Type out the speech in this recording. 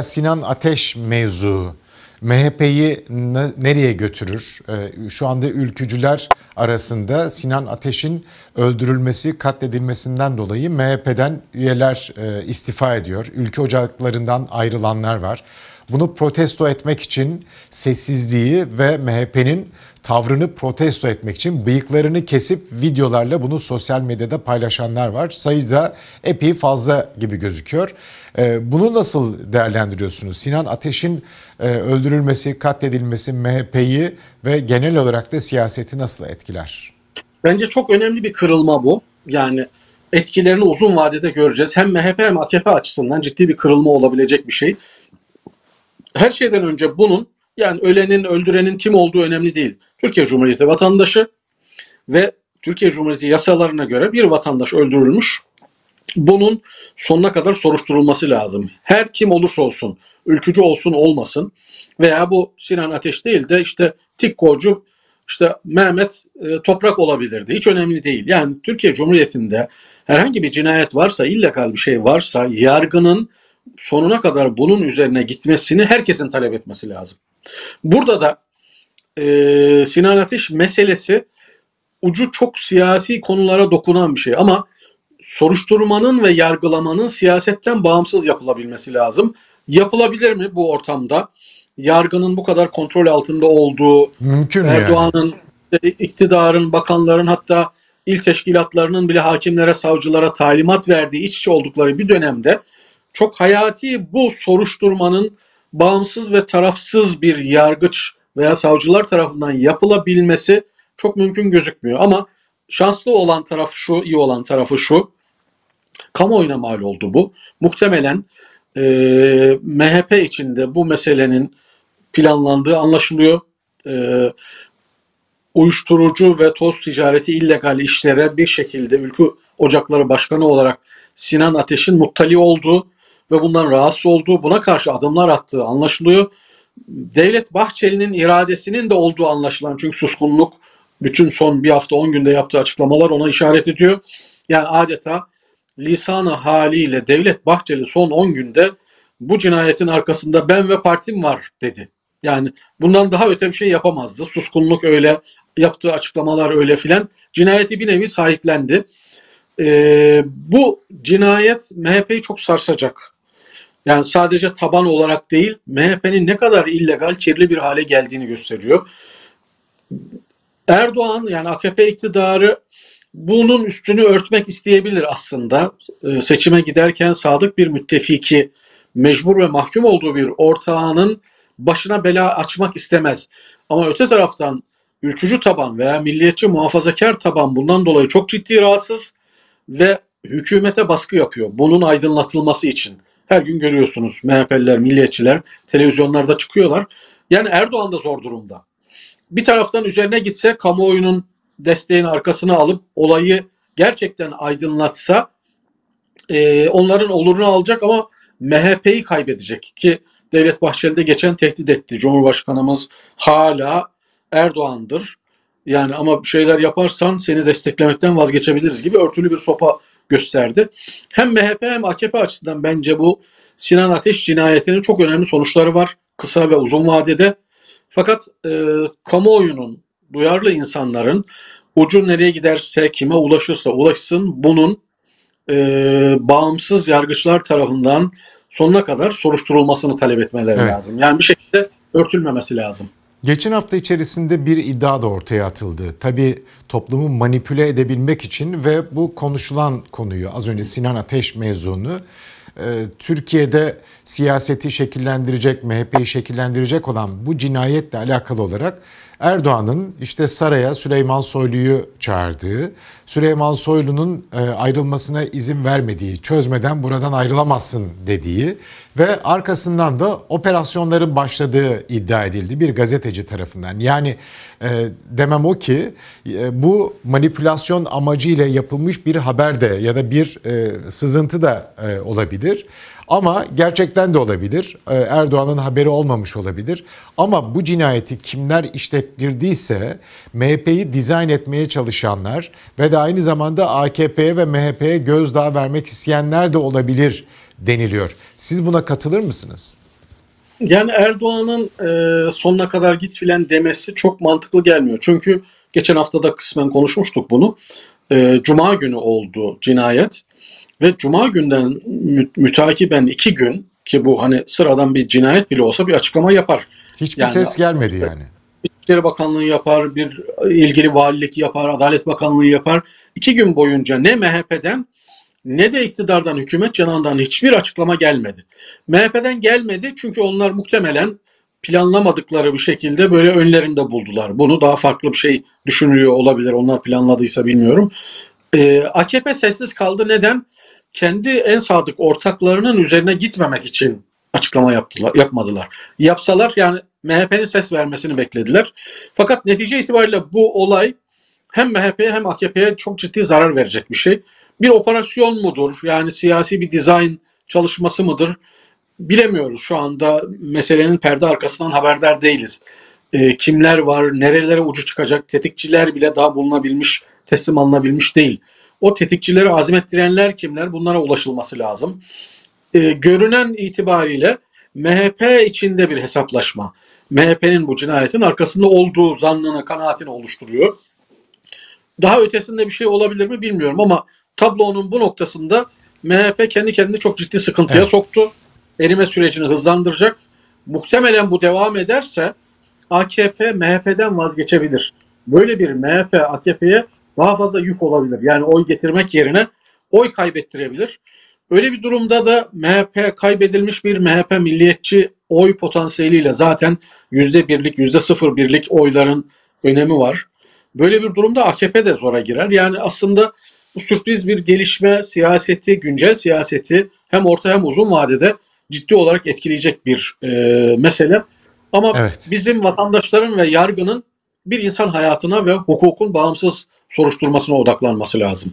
Sinan Ateş mevzu MHP'yi nereye götürür? Ee, şu anda ülkücüler arasında Sinan Ateş'in öldürülmesi, katledilmesinden dolayı MHP'den üyeler e, istifa ediyor. Ülke ocaklarından ayrılanlar var. Bunu protesto etmek için sessizliği ve MHP'nin tavrını protesto etmek için bıyıklarını kesip videolarla bunu sosyal medyada paylaşanlar var. Sayı da epey fazla gibi gözüküyor. Ee, bunu nasıl değerlendiriyorsunuz? Sinan Ateş'in e, öldürülmesi, katledilmesi MHP'yi ve genel olarak da siyaseti nasıl etkiler? Bence çok önemli bir kırılma bu. Yani etkilerini uzun vadede göreceğiz. Hem MHP hem AKP açısından ciddi bir kırılma olabilecek bir şey. Her şeyden önce bunun yani ölenin, öldürenin kim olduğu önemli değil. Türkiye Cumhuriyeti vatandaşı ve Türkiye Cumhuriyeti yasalarına göre bir vatandaş öldürülmüş. Bunun sonuna kadar soruşturulması lazım. Her kim olursa olsun, ülkücü olsun olmasın veya bu Sinan Ateş değil de işte Tikkocu işte Mehmet e, Toprak olabilirdi. Hiç önemli değil. Yani Türkiye Cumhuriyeti'nde herhangi bir cinayet varsa, illegal bir şey varsa yargının sonuna kadar bunun üzerine gitmesini herkesin talep etmesi lazım. Burada da e, Sinan Ateş meselesi ucu çok siyasi konulara dokunan bir şey ama soruşturmanın ve yargılamanın siyasetten bağımsız yapılabilmesi lazım. Yapılabilir mi bu ortamda? Yargının bu kadar kontrol altında olduğu, Mümkün Erdoğan'ın, yani. iktidarın, bakanların hatta il teşkilatlarının bile hakimlere, savcılara talimat verdiği, iç içe oldukları bir dönemde çok hayati bu soruşturmanın bağımsız ve tarafsız bir yargıç veya savcılar tarafından yapılabilmesi çok mümkün gözükmüyor. Ama şanslı olan taraf şu, iyi olan tarafı şu. Kamuoyuna mal oldu bu. Muhtemelen e, MHP içinde bu meselenin planlandığı anlaşılıyor. E, uyuşturucu ve toz ticareti illegal işlere bir şekilde Ülkü Ocakları Başkanı olarak Sinan Ateş'in muttali olduğu ve bundan rahatsız olduğu, buna karşı adımlar attığı anlaşılıyor. Devlet Bahçeli'nin iradesinin de olduğu anlaşılan çünkü suskunluk bütün son bir hafta 10 günde yaptığı açıklamalar ona işaret ediyor. Yani adeta lisanı haliyle Devlet Bahçeli son 10 günde bu cinayetin arkasında ben ve partim var dedi. Yani bundan daha öte bir şey yapamazdı. Suskunluk öyle, yaptığı açıklamalar öyle filan. Cinayeti bir nevi sahiplendi. Ee, bu cinayet MHP'yi çok sarsacak. Yani sadece taban olarak değil, MHP'nin ne kadar illegal, kirli bir hale geldiğini gösteriyor. Erdoğan yani AKP iktidarı bunun üstünü örtmek isteyebilir aslında. Ee, seçime giderken sadık bir müttefiki, mecbur ve mahkum olduğu bir ortağının başına bela açmak istemez. Ama öte taraftan ülkücü taban veya milliyetçi muhafazakar taban bundan dolayı çok ciddi rahatsız ve hükümete baskı yapıyor bunun aydınlatılması için. Her gün görüyorsunuz MHP'liler, milliyetçiler televizyonlarda çıkıyorlar. Yani Erdoğan da zor durumda. Bir taraftan üzerine gitse kamuoyunun desteğini arkasına alıp olayı gerçekten aydınlatsa e, onların olurunu alacak ama MHP'yi kaybedecek ki Devlet Bahçeli de geçen tehdit etti. Cumhurbaşkanımız hala Erdoğan'dır. Yani ama bir şeyler yaparsan seni desteklemekten vazgeçebiliriz gibi örtülü bir sopa gösterdi. Hem MHP hem AKP açısından bence bu Sinan Ateş cinayetinin çok önemli sonuçları var. Kısa ve uzun vadede. Fakat e, kamuoyunun, duyarlı insanların ucu nereye giderse, kime ulaşırsa ulaşsın bunun e, bağımsız yargıçlar tarafından sonuna kadar soruşturulmasını talep etmeleri evet. lazım. Yani bir şekilde örtülmemesi lazım. Geçen hafta içerisinde bir iddia da ortaya atıldı. Tabii toplumu manipüle edebilmek için ve bu konuşulan konuyu az önce Sinan Ateş mezunu e, Türkiye'de siyaseti şekillendirecek, MHP'yi şekillendirecek olan bu cinayetle alakalı olarak Erdoğan'ın işte saraya Süleyman Soylu'yu çağırdığı, Süleyman Soylu'nun e, ayrılmasına izin vermediği, çözmeden buradan ayrılamazsın dediği ve arkasından da operasyonların başladığı iddia edildi bir gazeteci tarafından. Yani e, demem o ki e, bu manipülasyon amacıyla yapılmış bir haber de ya da bir sızıntı da olabilir. Ama gerçekten de olabilir. Ee, Erdoğan'ın haberi olmamış olabilir. Ama bu cinayeti kimler işlettirdiyse MHP'yi dizayn etmeye çalışanlar ve de aynı zamanda AKP'ye ve MHP'ye gözdağı vermek isteyenler de olabilir deniliyor. Siz buna katılır mısınız? Yani Erdoğan'ın e, sonuna kadar git filan demesi çok mantıklı gelmiyor. Çünkü geçen hafta da kısmen konuşmuştuk bunu. E, Cuma günü oldu cinayet ve Cuma günden mü, mütakiben iki gün ki bu hani sıradan bir cinayet bile olsa bir açıklama yapar. Hiçbir yani, ses gelmedi yani. İçişleri Bakanlığı yapar, bir ilgili valilik yapar, Adalet Bakanlığı yapar. İki gün boyunca ne MHP'den ne de iktidardan, hükümet canından hiçbir açıklama gelmedi. MHP'den gelmedi çünkü onlar muhtemelen planlamadıkları bir şekilde böyle önlerinde buldular. Bunu daha farklı bir şey düşünülüyor olabilir. Onlar planladıysa bilmiyorum. Ee, AKP sessiz kaldı. Neden? Kendi en sadık ortaklarının üzerine gitmemek için açıklama yaptılar, yapmadılar. Yapsalar yani MHP'nin ses vermesini beklediler. Fakat netice itibariyle bu olay hem MHP'ye hem AKP'ye çok ciddi zarar verecek bir şey. Bir operasyon mudur? Yani siyasi bir dizayn çalışması mıdır? Bilemiyoruz şu anda meselenin perde arkasından haberdar değiliz. E, kimler var, nerelere ucu çıkacak, tetikçiler bile daha bulunabilmiş, teslim alınabilmiş değil. O tetikçileri azmettirenler kimler? Bunlara ulaşılması lazım. E, görünen itibariyle MHP içinde bir hesaplaşma. MHP'nin bu cinayetin arkasında olduğu zannını, kanaatini oluşturuyor. Daha ötesinde bir şey olabilir mi bilmiyorum ama tablonun bu noktasında MHP kendi kendini çok ciddi sıkıntıya evet. soktu. Erime sürecini hızlandıracak. Muhtemelen bu devam ederse AKP MHP'den vazgeçebilir. Böyle bir MHP AKP'ye daha fazla yük olabilir. Yani oy getirmek yerine oy kaybettirebilir. Öyle bir durumda da MHP kaybedilmiş bir MHP milliyetçi oy potansiyeliyle zaten yüzde birlik, yüzde sıfır birlik oyların önemi var. Böyle bir durumda AKP de zora girer. Yani aslında bu sürpriz bir gelişme siyaseti, güncel siyaseti hem orta hem uzun vadede ciddi olarak etkileyecek bir e, mesele. Ama evet. bizim vatandaşların ve yargının bir insan hayatına ve hukukun bağımsız soruşturmasına odaklanması lazım.